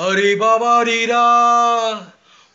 어리버버리라.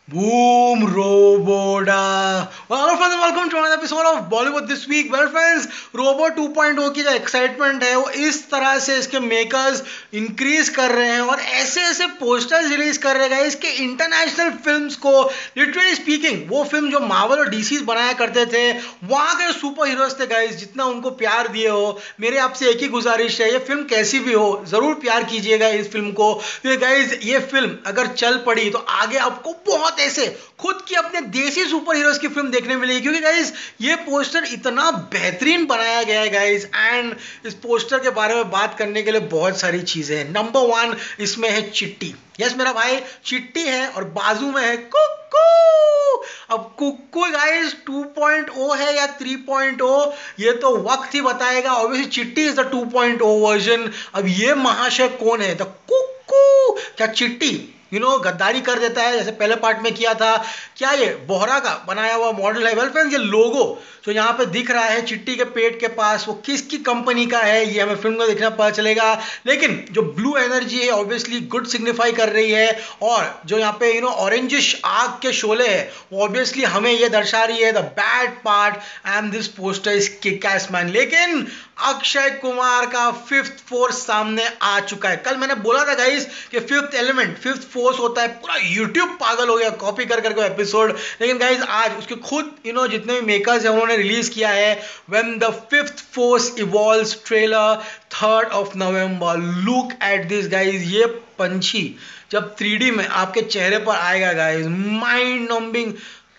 Boom Roboda. Well, friends, welcome to another episode of Bollywood this week. Well, friends, Robo 2.0 की जो excitement है वो इस तरह से इसके मेकर्स इंक्रीज कर रहे हैं और ऐसे ऐसे पोस्टर्स रिलीज़ कर रहे हैं इसके इंटरनेशनल फिल्म्स को लिटरली स्पीकिंग वो फ़िल्म जो मार्वल और डीसी बनाया करते थे वहाँ के सुपर हीरोज थे गाइस जितना उनको प्यार दिए हो मेरे आपसे एक ही गुजारिश है ये फ़िल्म कैसी भी हो ज़रूर प्यार कीजिएगा इस फ़िल्म को क्योंकि गाइज़ ये फ़िल्म अगर चल पड़ी तो आगे आपको बहुत बहुत ऐसे, खुद की अपने देसी सुपर हीरोज की फ़िल्म देखने मिलेगी, क्योंकि गाइज़ ये पोस्टर इतना बेहतरीन बनाया गया है गाइज़ एंड इस पोस्टर के बारे में बात करने के लिए बहुत सारी चीज़ें हैं। नंबर वन इसमें है चिट्टी। यस मेरा भाई, चिट्टी है और बाजू में है कुक्कू। अब कुक्कू गाइस 2.0 है या 3.0 ये तो वक्त ही बताएगा। Obviously Chitti is the 2.0 version अब ये महाशय कौन है? The cuckoo. क्या चिट्टी? यू नो गद्दारी कर देता है, जैसे पहले पार्ट में किया था। क्या ये बोहरा का बनाया हुआ मॉडल है? वेल फ्रेंड्स ये लोगो जो यहाँ पे दिख रहा है, चिट्टी के पेट के पास, वो किसकी कंपनी का है, ये हमें फ़िल्म को देखना पता चलेगा। लेकिन जो ब्लू एनर्जी है ऑब्वियसली गुड सिग्निफाई कर रही है। और जो यहाँ पे यू नो ऑरेंजिश आग के शोले है, वो ऑब्वियसली हमें ये दर्शा रही है the bad part and this poster is kickass man लेकिन अक्षय कुमार का फिफ्थ फोर्स सामने आ चुका है। कल मैंने बोला था गाइस कि फिफ्थ एलिमेंट फिफ्थ फोर्स होता है, पूरा यूट्यूब पागल हो गया कॉपी कर करके एपिसोड लेकिन गाइज़ आज उसके खुद यू नो जितने भी मेकर्स हैं, उन्होंने रिलीज़ किया है when the fifth force evolve trailer third of November look at this guys ये पंछी, जब थ्री में आपके चेहरे पर आएगा गाइज़ माइंड नॉम्बिंग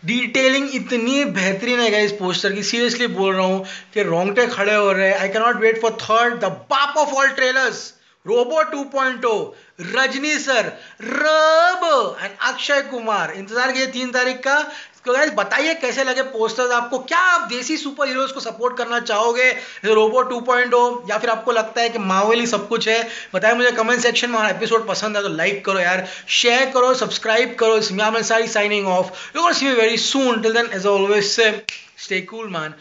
डिटेलिंग इतनी बेहतरीन है इस पोस्टर की। सीरियसली बोल रहा हूँ कि रोंगटे खड़े हो रहे हैं। I cannot wait for third the बाप of all trailers robo 2.0 Rajni sir रब एंड अक्षय कुमार इंतज़ार कीजिए तीन तारीख का। तो गाइस बताइए कैसे लगे पोस्टर्स आपको? क्या आप देसी सुपर हीरोज को सपोर्ट करना चाहोगे? रोबो 2.0 या फिर आपको लगता है कि मावल सब कुछ है? बताइए मुझे कमेंट सेक्शन में एपिसोड पसंद है तो लाइक करो यार। शेयर करो सब्सक्राइब करो सारी signing off you see very soon till then as always say stay cool man